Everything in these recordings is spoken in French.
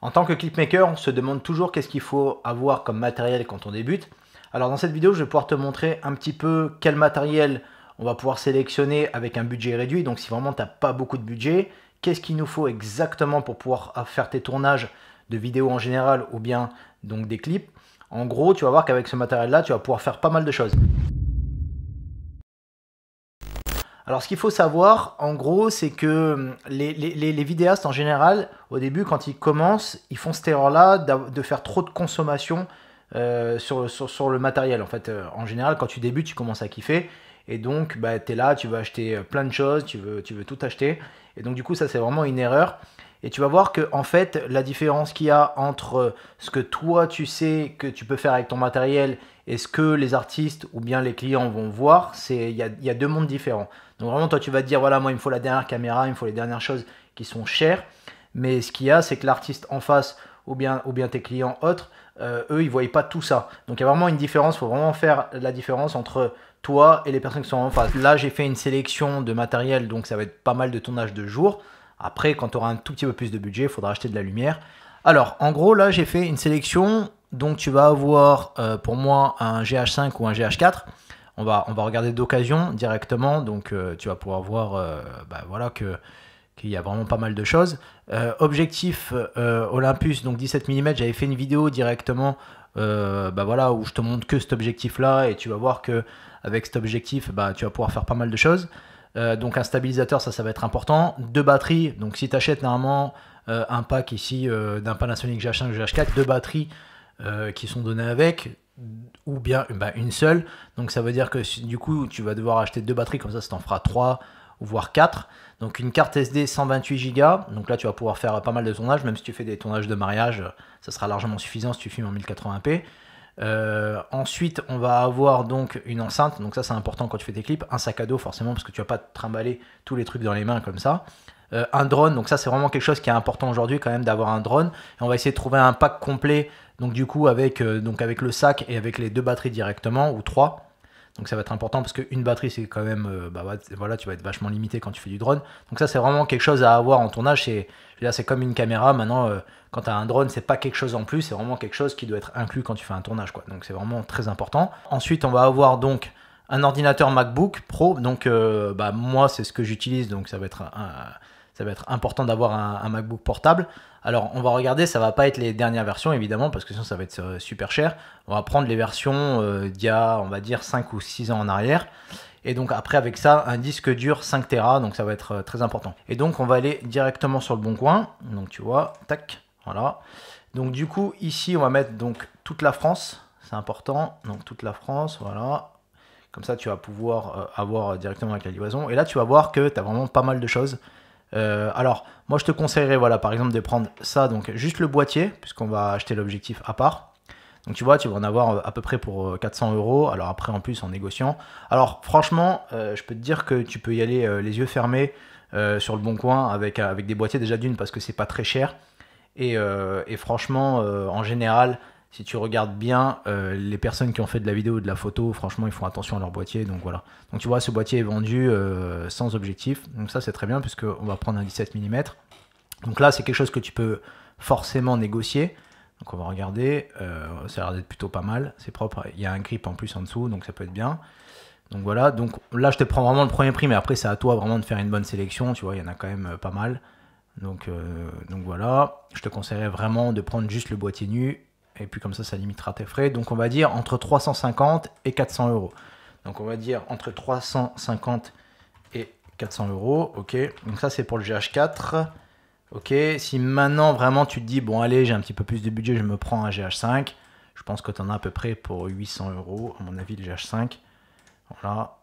En tant que clipmaker, on se demande toujours qu'est-ce qu'il faut avoir comme matériel quand on débute. Alors dans cette vidéo, je vais pouvoir te montrer un petit peu quel matériel on va pouvoir sélectionner avec un budget réduit. Donc si vraiment tu n'as pas beaucoup de budget, qu'est-ce qu'il nous faut exactement pour pouvoir faire tes tournages de vidéos en général ou bien donc des clips? En gros, tu vas voir qu'avec ce matériel-là, tu vas pouvoir faire pas mal de choses. Alors ce qu'il faut savoir, en gros, c'est que hum, les, vidéastes en général, au début, quand ils commencent, ils font cette erreur-là de faire trop de consommation euh, sur, le matériel. En fait, euh, en général, quand tu débutes, tu commences à kiffer. Et donc, bah, tu es là, tu veux acheter euh, plein de choses, tu veux, tu veux tout acheter. Et donc, du coup, ça, c'est vraiment une erreur. Et tu vas voir que en fait, la différence qu'il y a entre ce que toi tu sais que tu peux faire avec ton matériel et ce que les artistes ou bien les clients vont voir, c'est il y a, deux mondes différents. Donc vraiment, toi tu vas dire voilà, moi il me faut la dernière caméra, il me faut les dernières choses qui sont chères. Mais ce qu'il y a, c'est que l'artiste en face ou bien, tes clients autres, euh, eux, ils ne voient pas tout ça. Donc il y a vraiment une différence, il faut vraiment faire la différence entre toi et les personnes qui sont en face. Là, j'ai fait une sélection de matériel, donc ça va être pas mal de tournage de jour. Après, quand tu auras un tout petit peu plus de budget, il faudra acheter de la lumière. Alors, en gros, là, j'ai fait une sélection. Donc, tu vas avoir euh, pour moi un GH5 ou un GH4. On va, regarder d'occasion directement. Donc, euh, tu vas pouvoir voir euh, bah, voilà, que qu'il y a vraiment pas mal de choses. objectif Olympus, donc 17 mm, j'avais fait une vidéo directement bah voilà, où je te montre que cet objectif-là et tu vas voir que avec cet objectif, bah, tu vas pouvoir faire pas mal de choses. Euh, donc un stabilisateur, ça, ça va être important. Deux batteries, donc si tu achètes normalement euh, un pack ici euh, d'un Panasonic GH5, GH4, deux batteries qui sont données avec, ou bien bah, une seule. Donc ça veut dire que du coup, tu vas devoir acheter deux batteries, comme ça, ça t'en fera trois voire quatre. Donc une carte SD 128 Go, donc là tu vas pouvoir faire pas mal de tournages, même si tu fais des tournages de mariage, ça sera largement suffisant si tu filmes en 1080p. Euh, ensuite, on va avoir donc une enceinte. Donc ça, c'est important quand tu fais tes clips. Un sac à dos, forcément, parce que tu vas pas te trimballer tous les trucs dans les mains comme ça. Euh, un drone, donc ça, c'est vraiment quelque chose qui est important aujourd'hui quand même d'avoir un drone. Et on va essayer de trouver un pack complet. Donc du coup, avec, euh, donc avec le sac et avec les deux batteries directement, ou trois. Donc ça va être important parce qu'une batterie, c'est quand même, bah, voilà, tu vas être vachement limité quand tu fais du drone. Donc ça, c'est vraiment quelque chose à avoir en tournage. C'est, c'est comme une caméra. Maintenant, quand tu as un drone, c'est pas quelque chose en plus, c'est vraiment quelque chose qui doit être inclus quand tu fais un tournage. Quoi. Donc c'est vraiment très important. Ensuite, on va avoir donc un ordinateur MacBook Pro. Donc euh, bah, moi, c'est ce que j'utilise, donc ça va être, ça va être important d'avoir un, MacBook portable. Alors on va regarder, ça va pas être les dernières versions évidemment, parce que sinon ça va être euh, super cher. On va prendre les versions euh, d'il y a, on va dire, 5 ou 6 ans en arrière. Et donc après avec ça, un disque dur 5 Tera, donc ça va être très important. Et donc on va aller directement sur le bon coin. Donc tu vois, tac, voilà. Donc du coup, ici, on va mettre donc toute la France. C'est important. Donc toute la France, voilà. Comme ça, tu vas pouvoir euh, avoir directement avec la livraison. Et là, tu vas voir que tu as vraiment pas mal de choses. Euh, alors, moi, je te conseillerais, voilà, par exemple, de prendre ça, donc juste le boîtier, puisqu'on va acheter l'objectif à part. Donc tu vois, tu vas en avoir euh, à peu près pour 400 euros. Alors après, en plus, en négociant. Alors franchement, je peux te dire que tu peux y aller les yeux fermés sur le bon coin avec, des boîtiers déjà d'une parce que c'est pas très cher. Euh, et, franchement, euh, en général, si tu regardes bien, euh, les personnes qui ont fait de la vidéo ou de la photo, franchement, ils font attention à leur boîtier. Donc voilà. Donc tu vois, ce boîtier est vendu sans objectif. Donc ça, c'est très bien puisqu'on va prendre un 17 mm. Donc là, c'est quelque chose que tu peux forcément négocier. Donc on va regarder. ça a l'air d'être plutôt pas mal. C'est propre. Il y a un grip en plus en dessous, donc ça peut être bien. Donc voilà. Donc là, je te prends vraiment le premier prix, mais après, c'est à toi vraiment de faire une bonne sélection. Tu vois, il y en a quand même pas mal. Donc, euh, donc voilà, je te conseillerais vraiment de prendre juste le boîtier nu et puis comme ça, ça limitera tes frais. Donc on va dire entre 350 et 400 euros. Donc on va dire entre 350 et 400 euros. Ok, donc ça c'est pour le GH4. Ok, si maintenant vraiment tu te dis, bon allez, j'ai un petit peu plus de budget, je me prends un GH5. Je pense que tu en as à peu près pour 800 euros, à mon avis, le GH5. Voilà.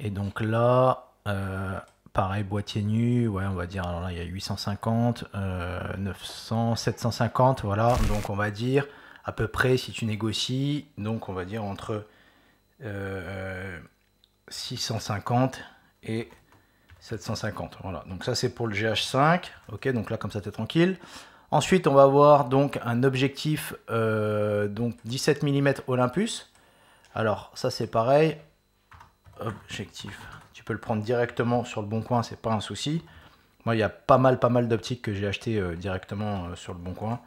Et donc là, euh, Pareil, boîtier nu, ouais, on va dire, alors là, il y a 850, 900, 750, voilà. Donc, on va dire, à peu près, si tu négocies, donc on va dire entre 650 euh, et 750. Voilà, donc ça, c'est pour le GH5. Ok, donc là, comme ça, tu es tranquille. Ensuite, on va avoir donc un objectif euh, donc 17 mm Olympus. Alors, ça, c'est pareil. Objectif tu peux le prendre directement sur le bon coin, c'est pas un souci. Moi, il y a pas mal, pas mal d'optiques que j'ai acheté directement sur le bon coin.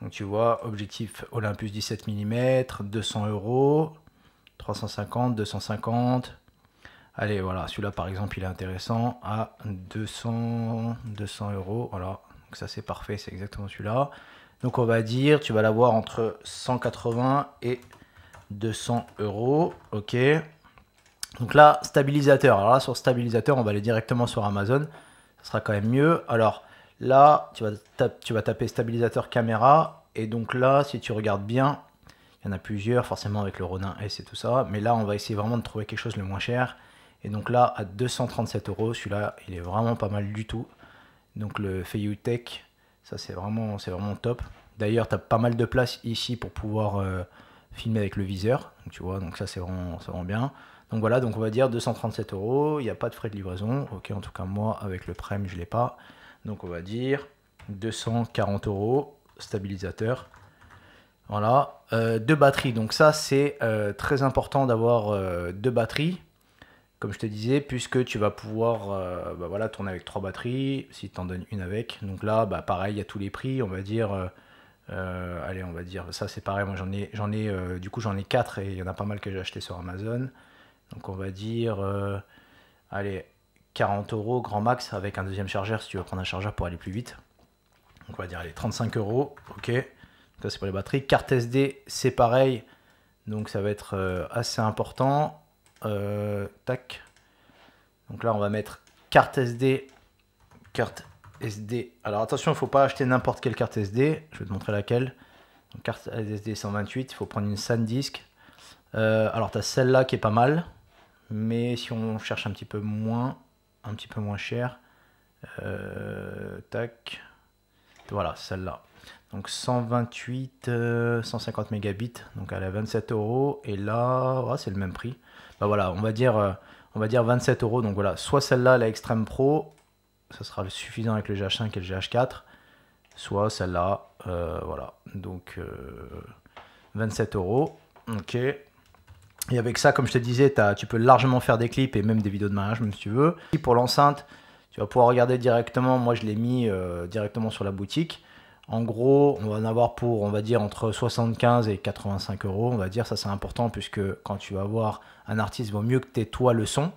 Donc tu vois, objectif Olympus 17 mm, 200 euros, 350, 250. Allez, voilà, celui-là par exemple, il est intéressant à 200, 200 euros. Voilà, donc ça c'est parfait, c'est exactement celui-là. Donc on va dire, tu vas l'avoir entre 180 et 200 euros. Ok. Donc là, stabilisateur. Alors là, sur stabilisateur, on va aller directement sur Amazon. Ça sera quand même mieux. Alors, Là, tu vas, taper stabilisateur caméra. Et donc là, si tu regardes bien, il y en a plusieurs, forcément avec le Ronin S et tout ça. Mais là, on va essayer vraiment de trouver quelque chose le moins cher. Et donc là, à 237 euros, celui-là, il est vraiment pas mal du tout. Donc le Feiyu Tech, ça c'est vraiment, vraiment top. D'ailleurs, tu as pas mal de place ici pour pouvoir euh, filmer avec le viseur. Donc, tu vois, donc ça c'est vraiment bien. Donc voilà, donc on va dire 237 euros. Il n'y a pas de frais de livraison. Ok, en tout cas moi avec le Prime, je l'ai pas. Donc on va dire 240 euros, stabilisateur. Voilà, euh, deux batteries. Donc ça c'est euh, très important d'avoir euh, deux batteries. Comme je te disais, puisque tu vas pouvoir bah voilà, tourner avec trois batteries, si tu en donnes une avec. Donc là, bah, pareil, il y a tous les prix, on va dire... allez, on va dire, ça c'est pareil, moi j'en ai, j'en ai, du coup j'en ai quatre et il y en a pas mal que j'ai acheté sur Amazon. Donc on va dire, allez, 40 euros grand max avec un deuxième chargeur si tu veux prendre un chargeur pour aller plus vite. Donc on va dire les 35 euros, ok. Ça c'est pour les batteries. Carte SD c'est pareil, donc ça va être euh, assez important. Euh, tac. Donc là on va mettre carte SD, carte SD. Alors attention, il ne faut pas acheter n'importe quelle carte SD. Je vais te montrer laquelle. Carte SD 128, il faut prendre une SanDisk. Euh, alors tu as celle-là qui est pas mal, mais si on cherche un petit peu moins, un petit peu moins cher. Euh, tac. Voilà, celle-là. Donc 128, 150 euh, mégabits, donc elle est à 27 euros. Et là, c'est le même prix. Bah voilà, on va dire, euh, on va dire 27 euros. Donc voilà, soit celle-là, la Extreme Pro, ça sera suffisant avec le GH5 et le GH4. Soit celle-là, voilà. Donc 27 euros. Ok. Et avec ça, comme je te disais, tu peux largement faire des clips et même des vidéos de mariage, même si tu veux. Pour l'enceinte, tu vas pouvoir regarder directement. Moi, je l'ai mis euh, directement sur la boutique. En gros, on va en avoir pour, on va dire, entre 75 et 85 euros. On va dire, ça c'est important puisque quand tu vas voir un artiste, il vaut mieux que tu aies toi le son.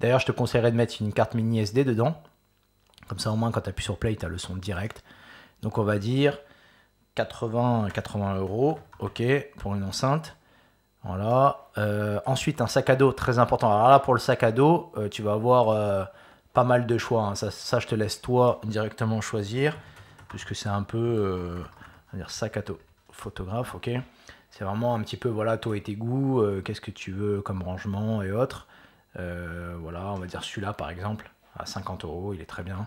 D'ailleurs, je te conseillerais de mettre une carte mini SD dedans. Comme ça, au moins, quand tu appuies sur Play, tu as le son direct. Donc, on va dire 80, 80 euros, ok, pour une enceinte. Voilà. Euh, ensuite, un sac à dos très important. Alors là, pour le sac à dos, euh, tu vas avoir euh, pas mal de choix. Hein. Ça, je te laisse toi directement choisir, puisque c'est un peu, dire sac à dos photographe, ok. C'est vraiment un petit peu, voilà, toi et tes goûts, qu'est-ce que tu veux comme rangement et autres. voilà, on va dire celui-là par exemple, à 50 euros, il est très bien.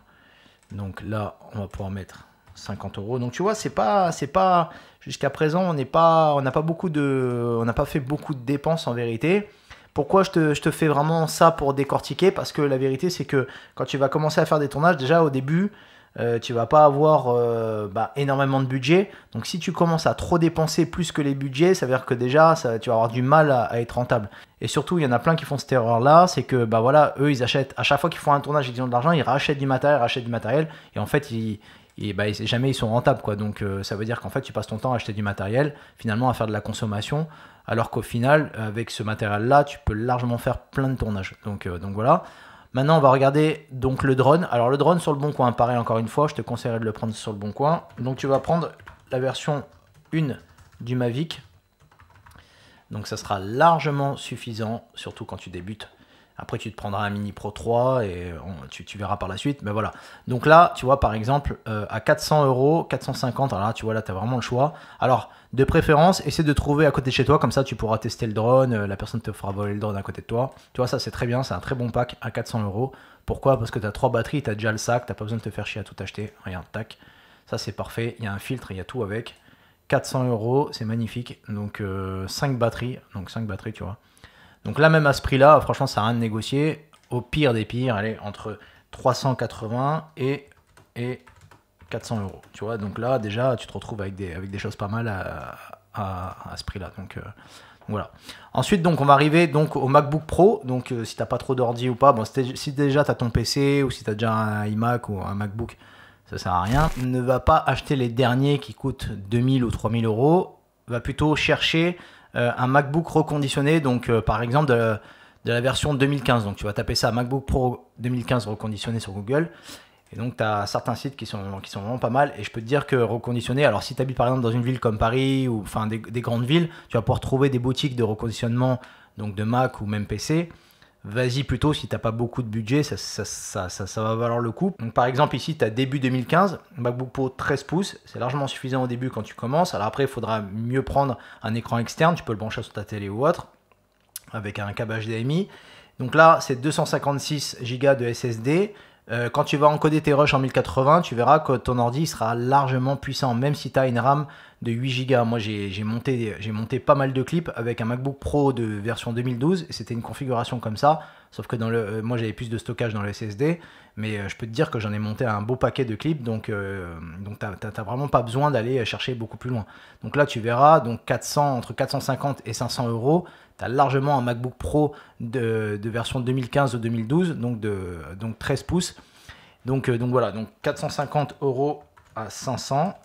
Donc là, on va pouvoir mettre 50 euros. Donc tu vois, c'est pas, c'est pas, jusqu'à présent, on n'est pas, on n'a pas beaucoup de, on n'a pas fait beaucoup de dépenses en vérité. Pourquoi je te, fais vraiment ça pour décortiquer? Parce que la vérité, c'est que quand tu vas commencer à faire des tournages, déjà au début, euh, tu vas pas avoir euh, bah, énormément de budget. Donc si tu commences à trop dépenser plus que les budgets, ça veut dire que déjà tu vas avoir du mal à, être rentable. Et surtout, il y en a plein qui font cette erreur-là, c'est que bah voilà, eux ils achètent à chaque fois qu'ils font un tournage, ils ont de l'argent, ils rachètent du matériel, rachètent du matériel, et en fait ils, et bah, jamais ils sont rentables quoi. Donc euh, ça veut dire qu'en fait tu passes ton temps à acheter du matériel, finalement à faire de la consommation, alors qu'au final avec ce matériel là tu peux largement faire plein de tournages. Donc, euh, donc voilà. Maintenant on va regarder donc le drone. Alors le drone sur le bon coin, pareil encore une fois, je te conseillerais de le prendre sur le bon coin. Donc tu vas prendre la version 1 du Mavic. Donc ça sera largement suffisant, surtout quand tu débutes. Après, tu te prendras un Mini Pro 3 et tu, verras par la suite. Mais voilà. Donc là, tu vois, par exemple, euh, à 400 euros, 450, alors là, tu vois, là, tu as vraiment le choix. Alors, de préférence, essaie de trouver à côté de chez toi, comme ça, tu pourras tester le drone. Euh, la personne te fera voler le drone à côté de toi. Tu vois, ça, c'est très bien. C'est un très bon pack à 400 euros. Pourquoi? Parce que tu as trois batteries, tu as déjà le sac, tu pas besoin de te faire chier à tout acheter. Regarde, tac. Ça, c'est parfait. Il y a un filtre, il y a tout avec. 400 euros, c'est magnifique. Donc, 5 euh, batteries. Donc, 5 batteries, tu vois. Donc là, même à ce prix-là, franchement, ça n'a rien de négocier. Au pire des pires, allez, entre 380 et, et 400 euros. Tu vois, donc là, déjà, tu te retrouves avec des, avec des choses pas mal à, à, ce prix-là. Donc, euh, Voilà. Ensuite, donc, on va arriver donc au MacBook Pro. Donc, si tu n'as pas trop d'ordi ou pas, bon, si déjà tu as ton PC ou si tu as déjà un iMac ou un MacBook, ça sert à rien. Ne va pas acheter les derniers qui coûtent 2000 ou 3000 euros. Va plutôt chercher un MacBook reconditionné. Donc, par exemple, de, de la version 2015. Donc tu vas taper ça MacBook Pro 2015 reconditionné sur Google. Et donc tu as certains sites qui sont, qui sont vraiment pas mal. Et je peux te dire que reconditionné, alors si tu habites par exemple dans une ville comme Paris ou enfin des, grandes villes, tu vas pouvoir trouver des boutiques de reconditionnement donc de Mac ou même PC. Vas-y plutôt si tu n'as pas beaucoup de budget, ça, ça, ça, ça, va valoir le coup. Par exemple ici tu as début 2015, MacBook Pro 13 pouces, c'est largement suffisant au début quand tu commences. Alors après il faudra mieux prendre un écran externe, tu peux le brancher sur ta télé ou autre avec un câble HDMI. Donc là, c'est 256 Go de SSD. Euh, quand tu vas encoder tes rushs en 1080, tu verras que ton ordi sera largement puissant, même si tu as une RAM de 8 Go. Moi, j'ai monté, monté pas mal de clips avec un MacBook Pro de version 2012, et c'était une configuration comme ça. Sauf que euh, moi, j'avais plus de stockage dans le SSD, mais euh, je peux te dire que j'en ai monté un beau paquet de clips, donc, donc tu n'as vraiment pas besoin d'aller chercher beaucoup plus loin. Donc là, tu verras, donc 400, entre 450 et 500 euros, tu largement un MacBook Pro de, version 2015 ou 2012, donc, de, donc 13 pouces. Donc, euh, donc voilà, donc 450 euros à 500.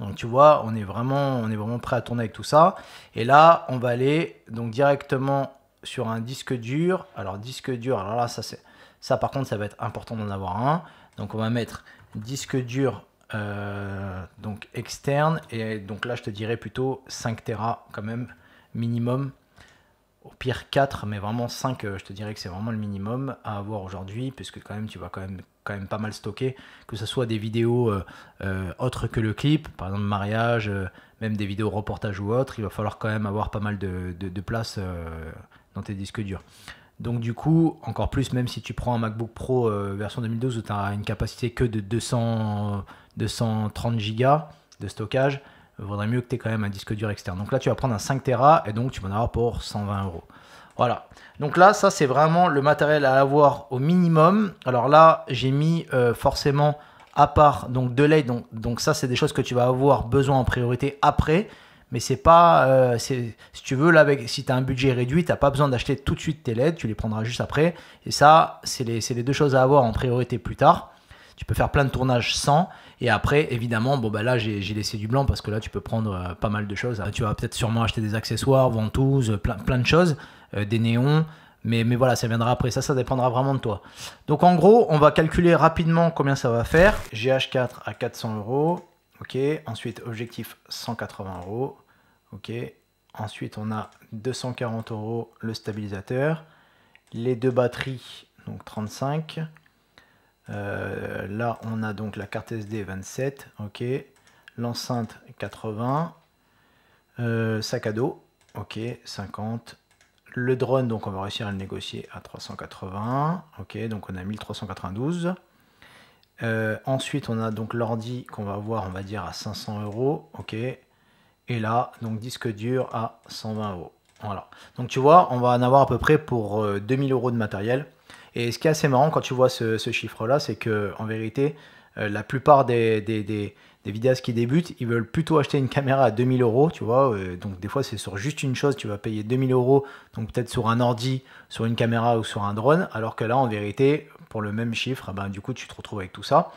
Donc tu vois, on est vraiment, on est vraiment prêt à tourner avec tout ça. Et là, on va aller donc directement sur un disque dur. Alors disque dur, alors là, ça c'est, ça par contre, ça va être important d'en avoir un. Donc on va mettre disque dur euh, donc externe et donc là, je te dirais plutôt 5 Tera quand même minimum au pire 4, mais vraiment 5, euh, je te dirais que c'est vraiment le minimum à avoir aujourd'hui, puisque quand même tu vas quand même, pas mal stocker, que ce soit des vidéos euh, euh, autres que le clip, par exemple mariage, même des vidéos reportage ou autres, il va falloir quand même avoir pas mal de, de, place dans tes disques durs. Donc du coup, encore plus, même si tu prends un MacBook Pro version 2012 où tu as une capacité que de 200, 230 Go de stockage, vaudrait mieux que tu aies quand même un disque dur externe. Donc là, tu vas prendre un 5 Tera et donc tu vas en avoir pour 120 euros. Voilà. Donc là, ça, c'est vraiment le matériel à avoir au minimum. Alors là, j'ai mis euh, forcément à part donc de l'aide. Donc, donc ça, c'est des choses que tu vas avoir besoin en priorité après. Mais c'est pas, euh, si tu veux, là, avec, si tu as un budget réduit, tu n'as pas besoin d'acheter tout de suite tes LED, tu les prendras juste après. Et ça, c'est les, les, deux choses à avoir en priorité plus tard. Tu peux faire plein de tournages sans. Et après, évidemment, bon, bah là, j'ai laissé du blanc parce que là, tu peux prendre euh, pas mal de choses. Tu vas peut-être sûrement acheter des accessoires, ventouses, plein, plein de choses, euh, des néons. Mais, mais voilà, ça viendra après. Ça, ça dépendra vraiment de toi. Donc, en gros, on va calculer rapidement combien ça va faire. GH4 à 400 euros. OK. Ensuite, objectif 180 euros. OK. Ensuite, on a 240 euros le stabilisateur. Les deux batteries, donc 35. Euh, là, on a donc la carte SD 27, ok. L'enceinte 80. Euh, sac à dos, ok, 50. Le drone, donc on va réussir à le négocier à 380, ok, donc on a 1392. Euh, ensuite, on a donc l'ordi qu'on va voir, on va dire, à 500 euros, ok. Et là, donc disque dur à 120 euros. Voilà. Donc tu vois, on va en avoir à peu près pour 2000 euros de matériel. Et ce qui est assez marrant quand tu vois ce, chiffre-là, c'est que en vérité, euh, la plupart des, des, vidéastes qui débutent, ils veulent plutôt acheter une caméra à 2000 euros, tu vois. Euh, donc des fois, c'est sur juste une chose, tu vas payer 2000 euros, donc peut-être sur un ordi, sur une caméra ou sur un drone, alors que là, en vérité, pour le même chiffre, ben, du coup, tu te retrouves avec tout ça.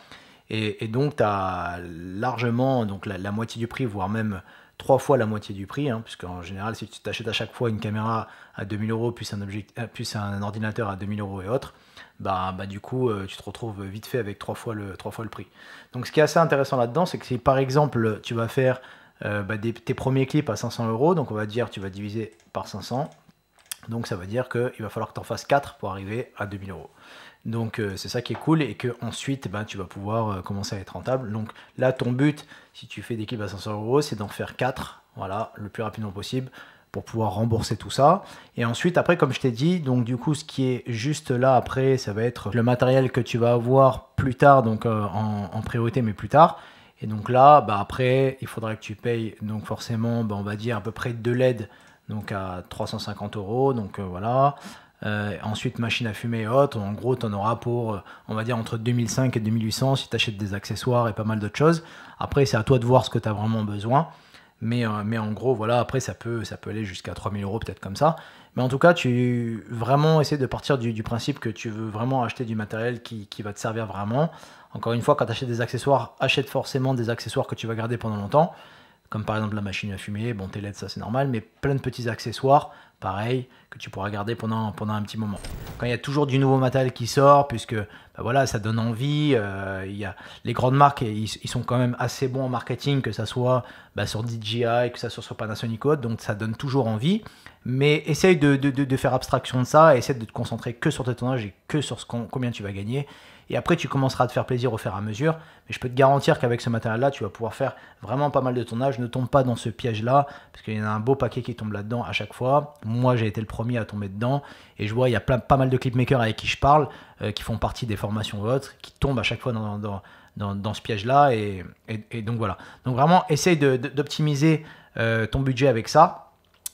Et, donc, tu as largement donc, la, moitié du prix, voire même trois fois la moitié du prix, hein, puisqu'en général, si tu t'achètes à chaque fois une caméra à 2000 euros, plus un, euh, plus un ordinateur à 2000 euros et autres, bah, bah du coup, euh, tu te retrouves vite fait avec trois fois le, trois fois le prix. Donc, ce qui est assez intéressant là-dedans, c'est que si par exemple, tu vas faire euh, bah, tes premiers clips à 500 euros, donc on va dire, tu vas diviser par 500, donc ça veut dire qu'il va falloir que tu en fasses 4 pour arriver à 2000 euros. Donc euh, c'est ça qui est cool et que ensuite ben, tu vas pouvoir euh, commencer à être rentable. Donc là ton but, si tu fais des clips à 500 euros, c'est d'en faire 4, voilà, le plus rapidement possible pour pouvoir rembourser tout ça. Et ensuite, après, comme je t'ai dit, donc du coup, ce qui est juste là après, ça va être le matériel que tu vas avoir plus tard, donc euh, en, priorité, mais plus tard. Et donc là, bah, après, il faudra que tu payes, donc forcément, bah, on va dire à peu près de l'aide, donc à 350 euros. Donc voilà. Euh, ensuite, machine à fumer et autres. En gros, tu en auras pour, euh, on va dire, entre 2005 et 2800 si tu achètes des accessoires et pas mal d'autres choses. Après, c'est à toi de voir ce que tu as vraiment besoin. Mais, euh, en gros, voilà, après, ça peut, ça peut aller jusqu'à 3000 euros, peut-être comme ça. Mais en tout cas, tu vraiment essayer de partir du, principe que tu veux vraiment acheter du matériel qui, qui va te servir vraiment. Encore une fois, quand tu achètes des accessoires, achète forcément des accessoires que tu vas garder pendant longtemps. Comme par exemple la machine à fumer, bon, tes LED, ça c'est normal, mais plein de petits accessoires pareil, que tu pourras garder pendant, pendant un petit moment. Quand il y a toujours du nouveau matériel qui sort, puisque bah voilà, ça donne envie, euh, il y a, les grandes marques, ils, sont quand même assez bons en marketing, que ça soit bah, sur DJI, que ça soit sur Panasonic donc ça donne toujours envie. Mais essaye de, de, de, faire abstraction de ça, essaye de te concentrer que sur tes tournages et que sur combien tu vas gagner. Et après, tu commenceras à te faire plaisir au fur et à mesure. Mais je peux te garantir qu'avec ce matériel-là, tu vas pouvoir faire vraiment pas mal de tournages. Ne tombe pas dans ce piège-là, parce qu'il y en a un beau paquet qui tombe là-dedans à chaque fois. Moi, j'ai été le premier à tomber dedans. Et je vois, il y a pas mal de clipmakers avec qui je parle, euh, qui font partie des formations autres, qui tombent à chaque fois dans, ce piège-là. Et, et, donc voilà. Donc vraiment, essaye d'optimiser euh, ton budget avec ça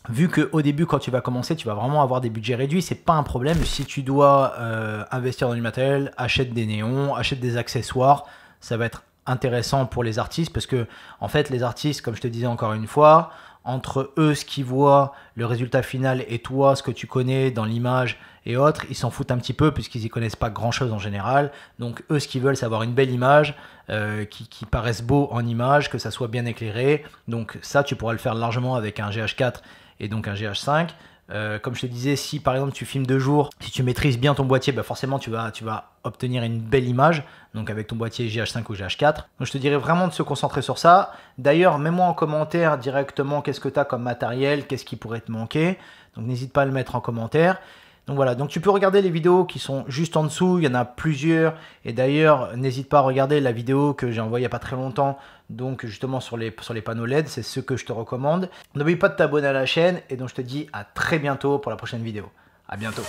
vu qu'au début, quand tu vas commencer, tu vas vraiment avoir des budgets réduits, c'est pas un problème. Si tu dois euh, investir dans du matériel, achète des néons, achète des accessoires, ça va être intéressant pour les artistes parce que, en fait, les artistes, comme je te disais encore une fois, entre eux, ce qu'ils voient, le résultat final et toi, ce que tu connais dans l'image et autres, ils s'en foutent un petit peu puisqu'ils y connaissent pas grand chose en général. Donc, eux, ce qu'ils veulent, c'est avoir une belle image, euh, qui, qui paraisse beau en image, que ça soit bien éclairé. Donc, ça, tu pourras le faire largement avec un GH4 et donc un GH5. Euh, comme je te disais, si par exemple tu filmes deux jours, si tu maîtrises bien ton boîtier, bah forcément tu vas, tu vas obtenir une belle image, donc avec ton boîtier GH5 ou GH4. Donc je te dirais vraiment de se concentrer sur ça. D'ailleurs, mets-moi en commentaire directement qu'est-ce que tu as comme matériel, qu'est-ce qui pourrait te manquer. Donc n'hésite pas à le mettre en commentaire. Donc voilà, donc tu peux regarder les vidéos qui sont juste en dessous, il y en a plusieurs. Et d'ailleurs, n'hésite pas à regarder la vidéo que j'ai envoyée il n'y a pas très longtemps, donc justement sur les, panneaux LED, c'est ce que je te recommande. N'oublie pas de t'abonner à la chaîne et donc je te dis à très bientôt pour la prochaine vidéo. À bientôt